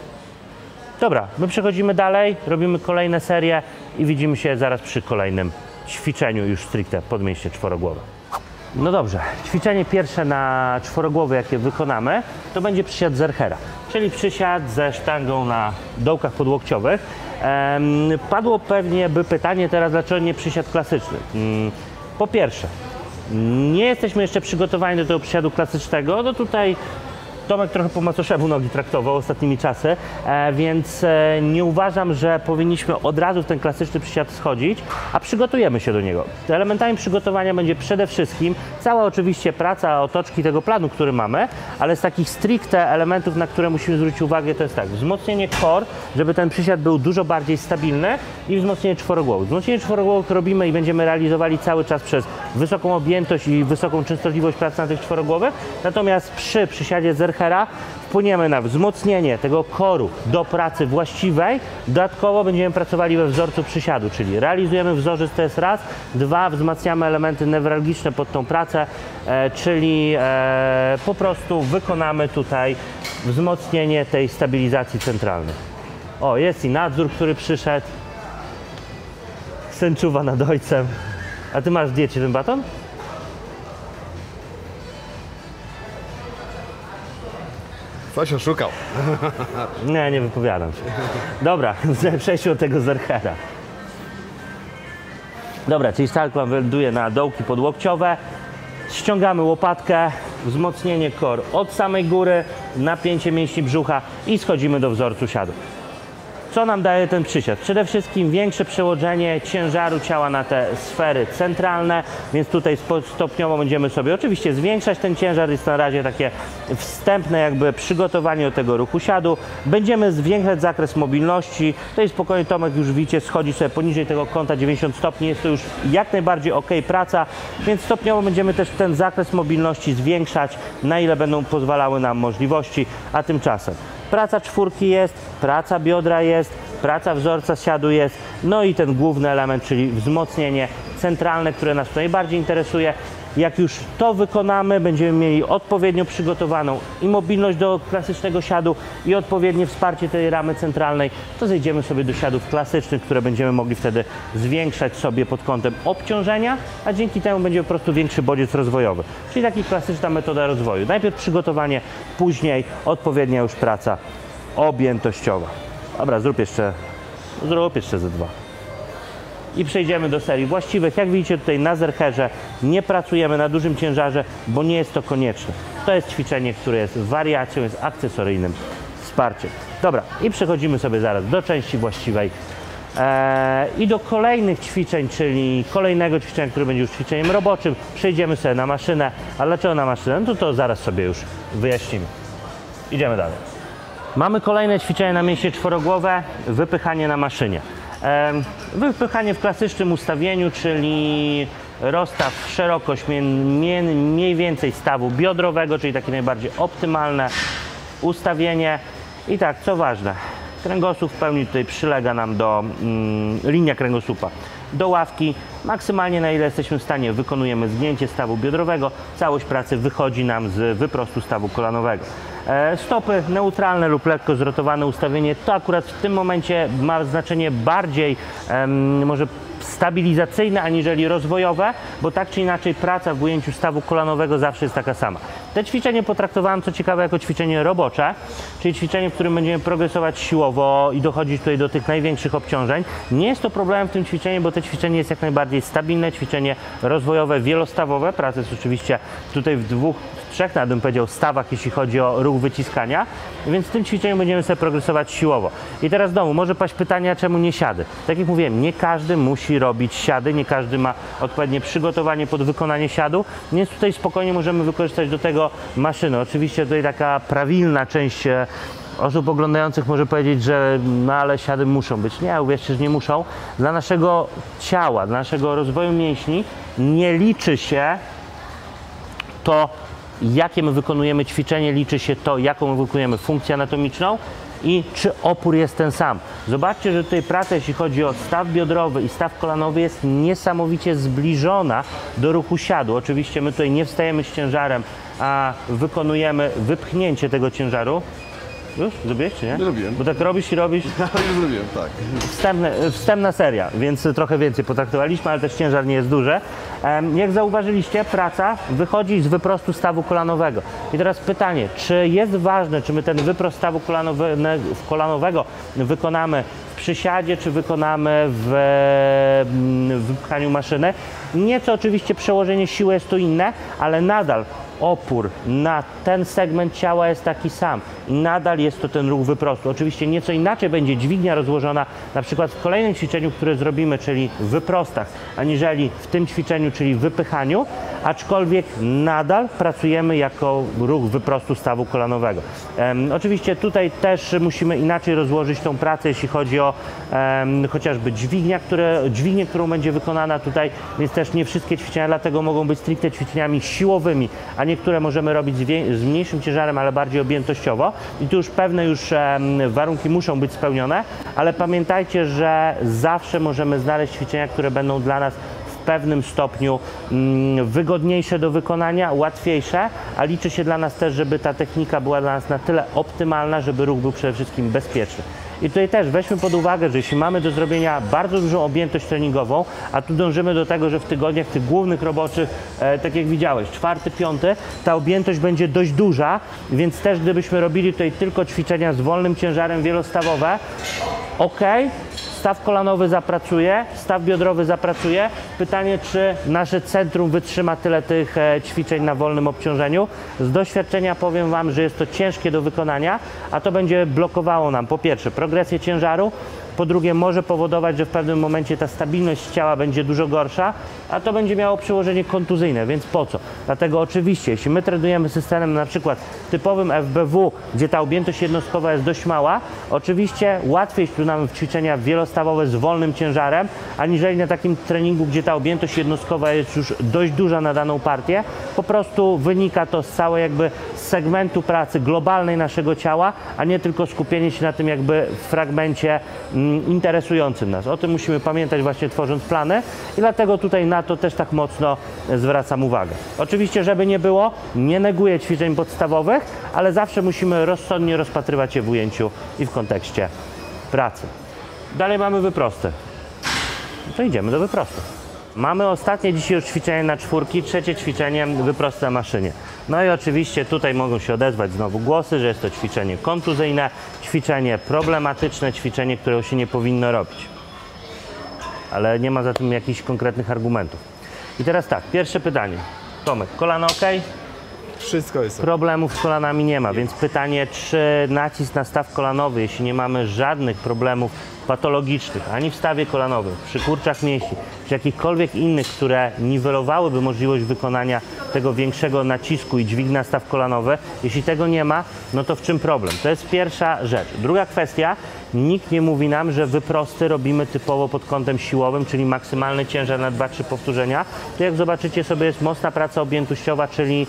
Dobra, my przechodzimy dalej, robimy kolejne serie i widzimy się zaraz przy kolejnym ćwiczeniu już stricte podmieście czworogłowe. No dobrze, ćwiczenie pierwsze na czworogłowy, jakie wykonamy, to będzie przysiad Zerchera, czyli przysiad ze sztangą na dołkach podłokciowych. Padło pewnie by pytanie teraz, dlaczego nie przysiad klasyczny? Mm, po pierwsze, nie jesteśmy jeszcze przygotowani do tego przysiadu klasycznego, no tutaj Tomek trochę po macoszemu nogi traktował ostatnimi czasy, e, więc e, nie uważam, że powinniśmy od razu w ten klasyczny przysiad schodzić, a przygotujemy się do niego. Elementami przygotowania będzie przede wszystkim cała oczywiście praca otoczki tego planu, który mamy, ale z takich stricte elementów, na które musimy zwrócić uwagę, to jest tak, wzmocnienie core, żeby ten przysiad był dużo bardziej stabilny i wzmocnienie czworogłowych. Wzmocnienie czworogłowych robimy i będziemy realizowali cały czas przez wysoką objętość i wysoką częstotliwość pracy na tych czworogłowych, natomiast przy przysiadzie Zerchera wpłyniemy na wzmocnienie tego koru do pracy właściwej. Dodatkowo będziemy pracowali we wzorcu przysiadu, czyli realizujemy wzorzec to jest raz, dwa, wzmacniamy elementy newralgiczne pod tą pracę, e, czyli e, po prostu wykonamy tutaj wzmocnienie tej stabilizacji centralnej. O, jest i nadzór, który przyszedł. Syn czuwa nad ojcem. A ty masz w diecie ten baton? Coś oszukał. <laughs> Nie, nie wypowiadam się. Dobra, <laughs> przejść do tego Zerchera. Dobra, czyli stalkła węduje na dołki podłokciowe. Ściągamy łopatkę, wzmocnienie kor od samej góry, napięcie mięśni brzucha i schodzimy do wzorcu siadu. Co nam daje ten przysiad? Przede wszystkim większe przełożenie ciężaru ciała na te sfery centralne, więc tutaj stopniowo będziemy sobie oczywiście zwiększać ten ciężar. Jest na razie takie wstępne jakby przygotowanie do tego ruchu siadu. Będziemy zwiększać zakres mobilności. Tutaj spokojnie Tomek już widzicie schodzi sobie poniżej tego kąta 90 stopni. Jest to już jak najbardziej ok praca, więc stopniowo będziemy też ten zakres mobilności zwiększać, na ile będą pozwalały nam możliwości, a tymczasem Praca czwórki jest, praca biodra jest, praca wzorca siadu jest, no i ten główny element, czyli wzmocnienie centralne, które nas najbardziej interesuje. Jak już to wykonamy, będziemy mieli odpowiednio przygotowaną i mobilność do klasycznego siadu i odpowiednie wsparcie tej ramy centralnej, to zejdziemy sobie do siadów klasycznych, które będziemy mogli wtedy zwiększać sobie pod kątem obciążenia, a dzięki temu będzie po prostu większy bodziec rozwojowy. Czyli taka klasyczna metoda rozwoju. Najpierw przygotowanie, później odpowiednia już praca objętościowa. Dobra, zrób jeszcze, zrób jeszcze ze dwa i przejdziemy do serii właściwych. Jak widzicie tutaj na zercherze nie pracujemy na dużym ciężarze, bo nie jest to konieczne. To jest ćwiczenie, które jest wariacją, jest akcesoryjnym wsparciem. Dobra, i przechodzimy sobie zaraz do części właściwej eee, i do kolejnych ćwiczeń, czyli kolejnego ćwiczenia, które będzie już ćwiczeniem roboczym. Przejdziemy sobie na maszynę. A dlaczego na maszynę? No to, to zaraz sobie już wyjaśnimy. Idziemy dalej. Mamy kolejne ćwiczenie na mięśnie czworogłowe, wypychanie na maszynie. Wypychanie w klasycznym ustawieniu, czyli rozstaw, szerokość mniej więcej stawu biodrowego, czyli takie najbardziej optymalne ustawienie. I tak, co ważne, kręgosłup w pełni tutaj przylega nam do mm, linia kręgosłupa do ławki. Maksymalnie na ile jesteśmy w stanie wykonujemy zgięcie stawu biodrowego. Całość pracy wychodzi nam z wyprostu stawu kolanowego. E, Stopy neutralne lub lekko zrotowane ustawienie to akurat w tym momencie ma znaczenie bardziej może stabilizacyjne aniżeli rozwojowe, bo tak czy inaczej praca w ujęciu stawu kolanowego zawsze jest taka sama. Te ćwiczenie potraktowałem co ciekawe jako ćwiczenie robocze, czyli ćwiczenie, w którym będziemy progresować siłowo i dochodzić tutaj do tych największych obciążeń. Nie jest to problemem w tym ćwiczeniu, bo to ćwiczenie jest jak najbardziej stabilne, ćwiczenie rozwojowe, wielostawowe. Praca jest oczywiście tutaj w dwóch, trzech nawet bym powiedział stawach, jeśli chodzi o ruch wyciskania, więc w tym ćwiczeniu będziemy sobie progresować siłowo. I teraz znowu, może paść pytanie, czemu nie siady? Tak jak mówiłem, nie każdy musi robić siady, nie każdy ma odpowiednie przygotowanie pod wykonanie siadu, więc tutaj spokojnie możemy wykorzystać do tego maszyny. Oczywiście tutaj taka prawilna część e, osób oglądających może powiedzieć, że no ale siady muszą być. Nie, uwierzcie, że nie muszą. Dla naszego ciała, dla naszego rozwoju mięśni nie liczy się to, jakie my wykonujemy ćwiczenie, liczy się to, jaką my wykonujemy funkcję anatomiczną i czy opór jest ten sam. Zobaczcie, że tutaj praca, jeśli chodzi o staw biodrowy i staw kolanowy, jest niesamowicie zbliżona do ruchu siadu. Oczywiście my tutaj nie wstajemy z ciężarem, a wykonujemy wypchnięcie tego ciężaru. Już? Zrobiłeś czy nie? Zrobiłem. Bo tak robisz i robisz. <laughs> Ja już zrobiłem, tak. Wstępne, wstępna seria, więc trochę więcej potraktowaliśmy, ale też ciężar nie jest duży. Jak zauważyliście, praca wychodzi z wyprostu stawu kolanowego. I teraz pytanie, czy jest ważne, czy my ten wyprost stawu kolanowe, kolanowego wykonamy w przysiadzie, czy wykonamy w, mm, w wypchaniu maszyny? Nieco oczywiście przełożenie siły jest tu inne, ale nadal opór na ten segment ciała jest taki sam i nadal jest to ten ruch wyprostu. Oczywiście nieco inaczej będzie dźwignia rozłożona na przykład w kolejnym ćwiczeniu, które zrobimy, czyli w wyprostach, aniżeli w tym ćwiczeniu, czyli w wypychaniu, aczkolwiek nadal pracujemy jako ruch wyprostu stawu kolanowego. Em, oczywiście tutaj też musimy inaczej rozłożyć tą pracę, jeśli chodzi o em, chociażby dźwignia, które, dźwignię, którą będzie wykonana tutaj, więc też nie wszystkie ćwiczenia dlatego mogą być stricte ćwiczeniami siłowymi, a niektóre możemy robić z, mniejszym ciężarem, ale bardziej objętościowo i tu już pewne już warunki muszą być spełnione, ale pamiętajcie, że zawsze możemy znaleźć ćwiczenia, które będą dla nas w pewnym stopniu mm, wygodniejsze do wykonania, łatwiejsze, a liczy się dla nas też, żeby ta technika była dla nas na tyle optymalna, żeby ruch był przede wszystkim bezpieczny. I tutaj też weźmy pod uwagę, że jeśli mamy do zrobienia bardzo dużą objętość treningową, a tu dążymy do tego, że w tygodniach tych głównych roboczych, e, tak jak widziałeś, czwarty, piąty, ta objętość będzie dość duża, więc też gdybyśmy robili tutaj tylko ćwiczenia z wolnym ciężarem wielostawowe, ok, staw kolanowy zapracuje, staw biodrowy zapracuje. Pytanie, czy nasze centrum wytrzyma tyle tych e, ćwiczeń na wolnym obciążeniu. Z doświadczenia powiem Wam, że jest to ciężkie do wykonania, a to będzie blokowało nam po pierwsze progresję ciężaru, po drugie może powodować, że w pewnym momencie ta stabilność ciała będzie dużo gorsza, a to będzie miało przełożenie kontuzyjne, więc po co? Dlatego oczywiście, jeśli my trenujemy systemem na przykład typowym FBW, gdzie ta objętość jednostkowa jest dość mała, oczywiście łatwiej nam w ćwiczenia wielostawowe z wolnym ciężarem, aniżeli na takim treningu, gdzie ta objętość jednostkowa jest już dość duża na daną partię. Po prostu wynika to z całej jakby segmentu pracy globalnej naszego ciała, a nie tylko skupienie się na tym jakby fragmencie mm, interesującym nas. O tym musimy pamiętać właśnie tworząc plany i dlatego tutaj na to też tak mocno zwracam uwagę. Oczywiście, żeby nie było, nie neguję ćwiczeń podstawowych, ale zawsze musimy rozsądnie rozpatrywać je w ujęciu i w kontekście pracy. Dalej mamy wyprosty. No idziemy do wyprostów. Mamy ostatnie dzisiaj już ćwiczenie na czwórki, trzecie ćwiczenie wyprost na maszynie. No i oczywiście tutaj mogą się odezwać znowu głosy, że jest to ćwiczenie kontuzyjne, ćwiczenie problematyczne, ćwiczenie, którego się nie powinno robić. Ale nie ma za tym jakichś konkretnych argumentów. I teraz tak, pierwsze pytanie. Tomek, kolano ok? Wszystko jest. Problemów z kolanami nie ma, więc pytanie, czy nacisk na staw kolanowy, jeśli nie mamy żadnych problemów patologicznych, ani w stawie kolanowym, przy kurczach mięśni, czy jakichkolwiek innych, które niwelowałyby możliwość wykonania tego większego nacisku i dźwig na staw kolanowy, jeśli tego nie ma, no to w czym problem? To jest pierwsza rzecz. Druga kwestia, nikt nie mówi nam, że wyprosty robimy typowo pod kątem siłowym, czyli maksymalny ciężar na 2-3 powtórzenia. To jak zobaczycie sobie jest mocna praca objętościowa, czyli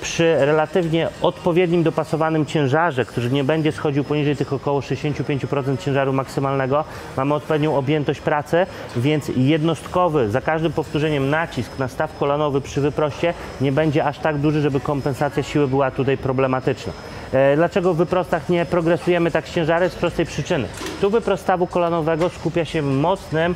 przy relatywnie odpowiednim dopasowanym ciężarze, który nie będzie schodził poniżej tych około 65% ciężaru maksymalnego, mamy odpowiednią objętość pracy, więc jednostkowy za każdym powtórzeniem nacisk na staw kolanowy przy wyproście nie będzie aż tak duży, żeby kompensacja siły była tutaj problematyczna. E, Dlaczego w wyprostach nie progresujemy tak z ciężarem? Z prostej przyczyny. Tu wyprost stawu kolanowego skupia się mocnym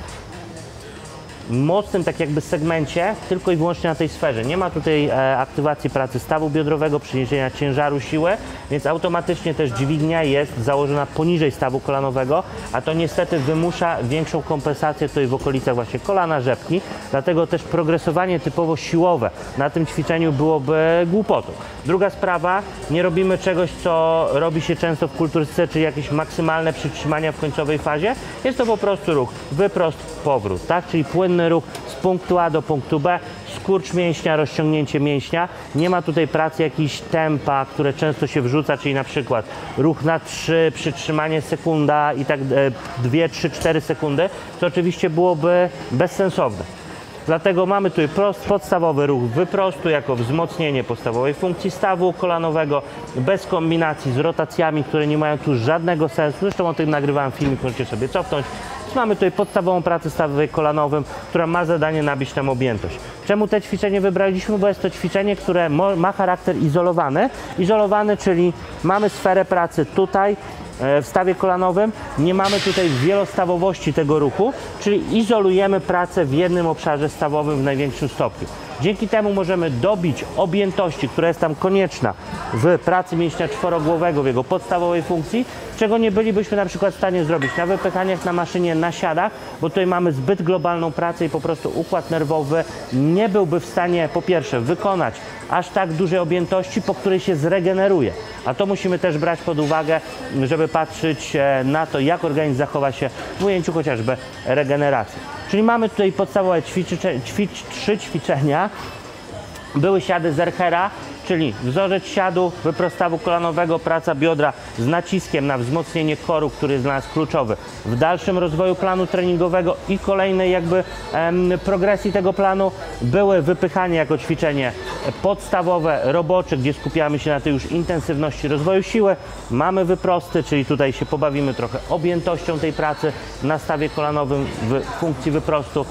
mocnym tak jakby segmencie, tylko i wyłącznie na tej sferze. Nie ma tutaj e, aktywacji pracy stawu biodrowego, przeniesienia ciężaru siły, więc automatycznie też dźwignia jest założona poniżej stawu kolanowego, a to niestety wymusza większą kompensację tutaj w okolicach właśnie kolana, rzepki, dlatego też progresowanie typowo siłowe na tym ćwiczeniu byłoby głupotą. Druga sprawa, nie robimy czegoś, co robi się często w kulturystyce, czyli jakieś maksymalne przytrzymania w końcowej fazie. Jest to po prostu ruch, wyprost, powrót, tak? Czyli ruch z punktu A do punktu B, skurcz mięśnia, rozciągnięcie mięśnia. Nie ma tutaj pracy jakichś tempa, które często się wrzuca, czyli na przykład ruch na 3, przytrzymanie sekunda i tak 2, 3, 4 sekundy, co oczywiście byłoby bezsensowne. Dlatego mamy tutaj prost, podstawowy ruch wyprostu jako wzmocnienie podstawowej funkcji stawu kolanowego bez kombinacji z rotacjami, które nie mają tu żadnego sensu. Zresztą o tym nagrywałem filmik, możecie sobie cofnąć. Mamy tutaj podstawową pracę stawową kolanowym, która ma zadanie nabić nam objętość. Czemu te ćwiczenie wybraliśmy? Bo jest to ćwiczenie, które ma charakter izolowany. Izolowany, czyli mamy sferę pracy tutaj, e, w stawie kolanowym. Nie mamy tutaj wielostawowości tego ruchu, czyli izolujemy pracę w jednym obszarze stawowym w największym stopniu. Dzięki temu możemy dobić objętości, która jest tam konieczna w pracy mięśnia czworogłowego, w jego podstawowej funkcji, czego nie bylibyśmy na przykład w stanie zrobić na wypychaniach na maszynie, na siadach, bo tutaj mamy zbyt globalną pracę i po prostu układ nerwowy nie byłby w stanie po pierwsze wykonać aż tak dużej objętości, po której się zregeneruje. A to musimy też brać pod uwagę, żeby patrzeć e, na to, jak organizm zachowa się w ujęciu chociażby regeneracji. Czyli mamy tutaj podstawowe ćwiczy, ćwicz, trzy ćwiczenia, były siady Zerchera, czyli wzorzec siadu, wyprostawu kolanowego, praca biodra z naciskiem na wzmocnienie koru, który jest dla nas kluczowy w dalszym rozwoju planu treningowego i kolejnej jakby em, progresji tego planu były wypychanie jako ćwiczenie podstawowe, robocze, gdzie skupiamy się na tej już intensywności rozwoju siły. Mamy wyprosty, czyli tutaj się pobawimy trochę objętością tej pracy na stawie kolanowym w funkcji wyprostu.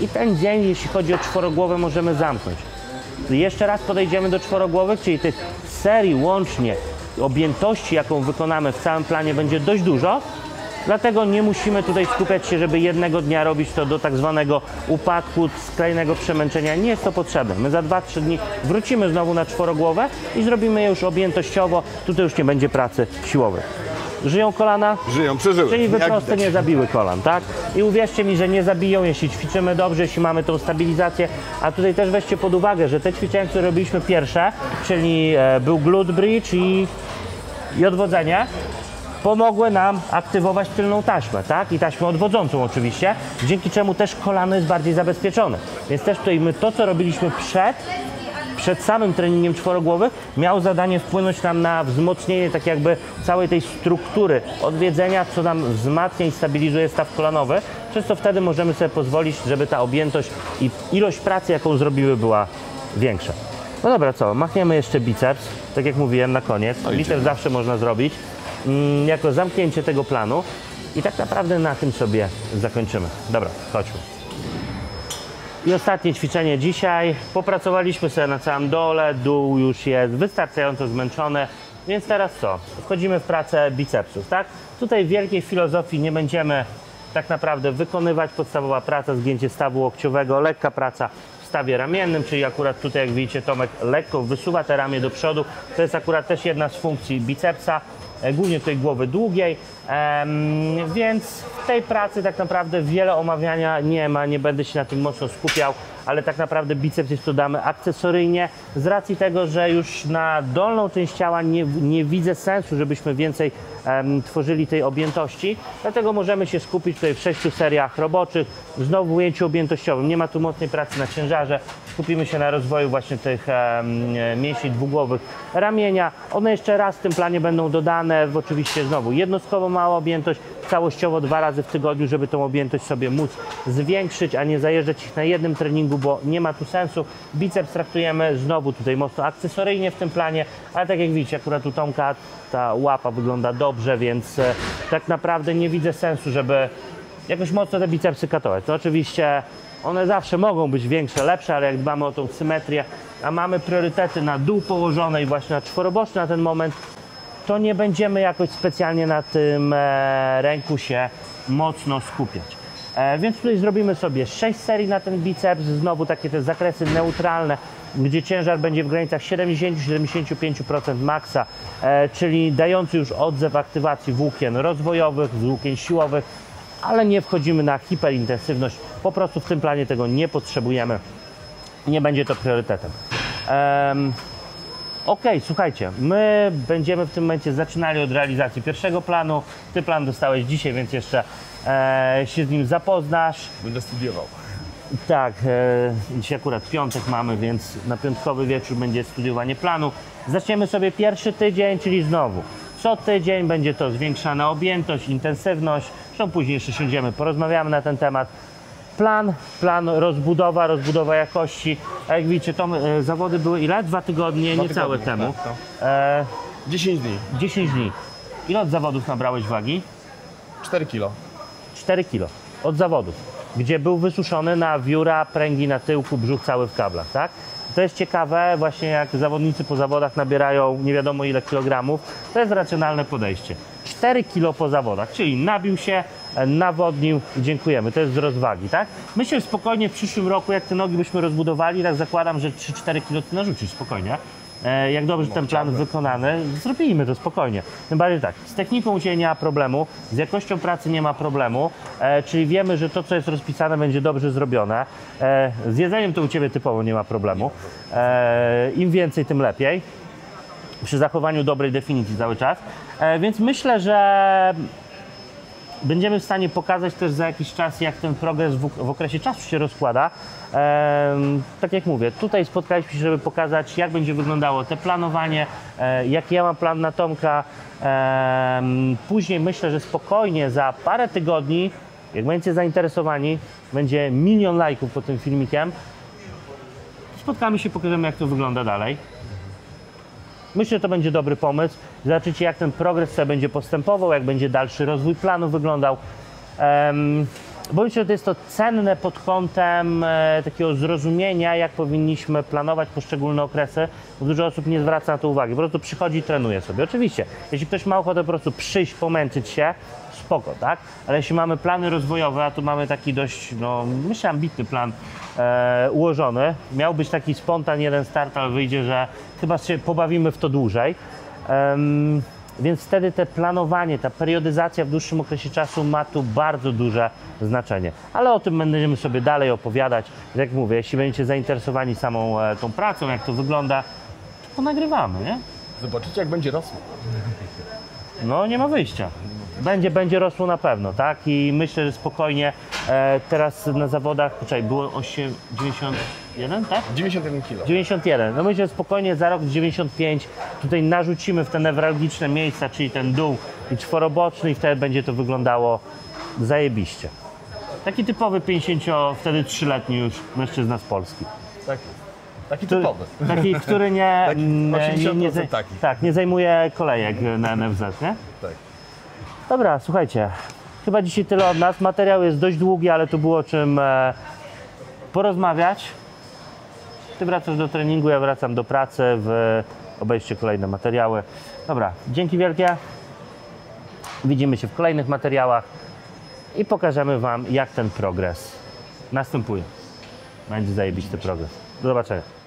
I ten dzień, jeśli chodzi o czworogłowę, możemy zamknąć. Jeszcze raz podejdziemy do czworogłowych, czyli tych serii łącznie objętości, jaką wykonamy w całym planie będzie dość dużo. Dlatego nie musimy tutaj skupiać się, żeby jednego dnia robić to do tak zwanego upadku, skrajnego przemęczenia. Nie jest to potrzebne. My za 2-3 dni wrócimy znowu na czworogłowę i zrobimy je już objętościowo. Tutaj już nie będzie pracy siłowej. Żyją kolana? Żyją, przeżyły. Czyli widać. nie zabiły kolan, tak? I uwierzcie mi, że nie zabiją, jeśli ćwiczymy dobrze, jeśli mamy tą stabilizację. A tutaj też weźcie pod uwagę, że te ćwiczenia, które robiliśmy pierwsze, czyli e, był glute bridge i, i odwodzenie, pomogły nam aktywować tylną taśmę, tak? I taśmę odwodzącą oczywiście, dzięki czemu też kolano jest bardziej zabezpieczone. Więc też tutaj my to, co robiliśmy przed, przed samym treningiem czworogłowych miał zadanie wpłynąć nam na wzmocnienie tak jakby całej tej struktury odwiedzenia, co nam wzmacnia i stabilizuje staw kolanowy, przez co wtedy możemy sobie pozwolić, żeby ta objętość i ilość pracy, jaką zrobiły, była większa. No dobra, co? Machniemy jeszcze biceps, tak jak mówiłem na koniec. Biceps zawsze można zrobić mm, jako zamknięcie tego planu i tak naprawdę na tym sobie zakończymy. Dobra, chodźmy. I ostatnie ćwiczenie dzisiaj. Popracowaliśmy sobie na całym dole, dół już jest wystarczająco zmęczony, więc teraz co? Wchodzimy w pracę bicepsów, tak? Tutaj wielkiej filozofii nie będziemy tak naprawdę wykonywać. Podstawowa praca, zgięcie stawu łokciowego, lekka praca w stawie ramiennym, czyli akurat tutaj jak widzicie Tomek lekko wysuwa te ramię do przodu. To jest akurat też jedna z funkcji bicepsa głównie tej głowy długiej, więc w tej pracy tak naprawdę wiele omawiania nie ma, nie będę się na tym mocno skupiał, ale tak naprawdę biceps jest to damy akcesoryjnie. Z racji tego, że już na dolną część ciała nie, nie widzę sensu, żebyśmy więcej tworzyli tej objętości. Dlatego możemy się skupić tutaj w sześciu seriach roboczych, znowu w ujęciu objętościowym. Nie ma tu mocnej pracy na ciężarze. Skupimy się na rozwoju właśnie tych mięśni dwugłowych ramienia. One jeszcze raz w tym planie będą dodane, w oczywiście znowu jednostkowo mała objętość, całościowo dwa razy w tygodniu, żeby tą objętość sobie móc zwiększyć, a nie zajeżdżać ich na jednym treningu, bo nie ma tu sensu. Biceps traktujemy znowu tutaj mocno akcesoryjnie w tym planie, ale tak jak widzicie, akurat u Tomka ta łapa wygląda dobrze, więc e, tak naprawdę nie widzę sensu, żeby jakoś mocno te bicepsy katować. To oczywiście one zawsze mogą być większe, lepsze, ale jak dbamy o tą symetrię, a mamy priorytety na dół położone i właśnie na czworoboczny na ten moment, to nie będziemy jakoś specjalnie na tym e, ręku się mocno skupiać. E, więc tutaj zrobimy sobie 6 serii na ten biceps, znowu takie te zakresy neutralne, gdzie ciężar będzie w granicach 70-75% maksa, e, czyli dający już odzew aktywacji włókien rozwojowych, włókien siłowych, ale nie wchodzimy na hiperintensywność, po prostu w tym planie tego nie potrzebujemy, nie będzie to priorytetem. Em, Okej, słuchajcie, my będziemy w tym momencie zaczynali od realizacji pierwszego planu. Ty plan dostałeś dzisiaj, więc jeszcze e, się z nim zapoznasz. Będę studiował. Tak, e, dzisiaj akurat piątek mamy, więc na piątkowy wieczór będzie studiowanie planu. Zaczniemy sobie pierwszy tydzień, czyli znowu co tydzień będzie to zwiększana objętość, intensywność. Zresztą później jeszcze siądziemy, porozmawiamy na ten temat. Plan, plan rozbudowa, rozbudowa jakości. A jak widzicie, to e, zawody były ile? Dwa tygodnie, Dwa niecałe tygodnie, temu. tak, E, 10 dni, 10 dni. Ile od zawodów nabrałeś wagi? 4 kilo. 4 kilo od zawodów, gdzie był wysuszony na wióra, pręgi na tyłku, brzuch cały w kablach, tak? To jest ciekawe, właśnie jak zawodnicy po zawodach nabierają nie wiadomo ile kilogramów, to jest racjonalne podejście. 4 kilo po zawodach, czyli nabił się, nawodnił, dziękujemy, to jest wzrost wagi, tak? Że spokojnie w przyszłym roku, jak te nogi byśmy rozbudowali, tak zakładam, że 3-4 kilo ty narzucisz spokojnie. E, Jak dobrze ten plan wykonany, zrobimy to spokojnie. Tym bardziej tak, z techniką u Ciebie nie ma problemu, z jakością pracy nie ma problemu, e, czyli wiemy, że to, co jest rozpisane, będzie dobrze zrobione. E, z jedzeniem to u Ciebie typowo nie ma problemu. Im więcej, tym lepiej. Przy zachowaniu dobrej definicji cały czas. Więc myślę, że będziemy w stanie pokazać też za jakiś czas, jak ten progres w, w okresie czasu się rozkłada. Em, tak jak mówię, tutaj spotkaliśmy się, żeby pokazać, jak będzie wyglądało te planowanie, e, jaki ja mam plan na Tomka. Em, później myślę, że spokojnie za parę tygodni, jak będziecie zainteresowani, będzie milion lajków pod tym filmikiem. Spotkamy się, pokażemy, jak to wygląda dalej. Myślę, że to będzie dobry pomysł. Zobaczycie, jak ten progres sobie będzie postępował, jak będzie dalszy rozwój planu wyglądał. Um, bo myślę, że to jest to cenne pod kątem e, takiego zrozumienia, jak powinniśmy planować poszczególne okresy, bo dużo osób nie zwraca na to uwagi. Po prostu przychodzi i trenuje sobie. Oczywiście, jeśli ktoś ma ochotę po prostu przyjść, pomęczyć się, spoko, tak? Ale jeśli mamy plany rozwojowe, a tu mamy taki dość, no myślę, ambitny plan e, ułożony, miał być taki spontan jeden start, ale wyjdzie, że chyba się pobawimy w to dłużej. Więc wtedy te planowanie, ta periodyzacja w dłuższym okresie czasu ma tu bardzo duże znaczenie. Ale o tym będziemy sobie dalej opowiadać. Jak mówię, jeśli będziecie zainteresowani samą e, tą pracą, jak to wygląda, to nagrywamy, nie? Zobaczycie jak będzie rosło. No nie ma wyjścia. Będzie, będzie rosło na pewno, tak? I myślę, że spokojnie e, teraz na zawodach, poczekaj, było 8, 91, tak? 91 kilo. 91. No myślę, że spokojnie za rok 95 tutaj narzucimy w te newralgiczne miejsca, czyli ten dół i czworoboczny i wtedy będzie to wyglądało zajebiście. Taki typowy 50, wtedy 3-letni już mężczyzna z Polski. Tak. Taki Który, typowy. taki, który nie, <laughs> Taki nie, nie, nie, 80% taki. tak, nie zajmuje kolejek na NFZ, nie? Tak. Dobra, słuchajcie, chyba dzisiaj tyle od nas. Materiał jest dość długi, ale tu było o czym e, porozmawiać. Ty wracasz do treningu, ja wracam do pracy. W, obejrzcie kolejne materiały. Dobra, dzięki wielkie. Widzimy się w kolejnych materiałach i pokażemy Wam, jak ten progres następuje. Będzie zajebisty progres. Do zobaczenia.